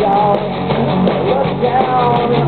don't look down